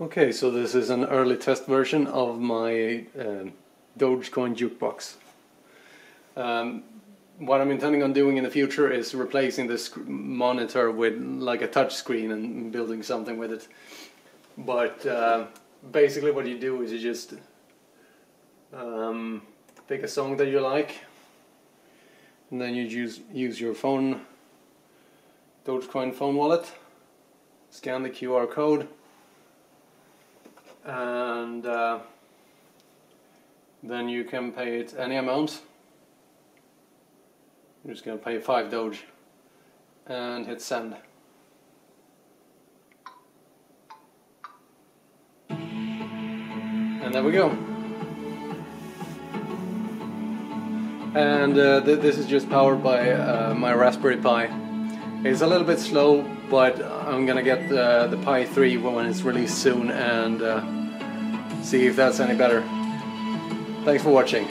Okay, so this is an early test version of my um, Dogecoin jukebox. Um, what I'm intending on doing in the future is replacing this monitor with like a touch screen and building something with it. But uh, basically what you do is you just um, pick a song that you like and then you use, use your phone, Dogecoin phone wallet, scan the QR code and uh, then you can pay it any amount. You're just going to pay 5 Doge and hit send. And there we go. And uh, th this is just powered by uh, my Raspberry Pi. It's a little bit slow, but I'm gonna get uh, the Pi 3 when it's released soon and uh, see if that's any better. Thanks for watching.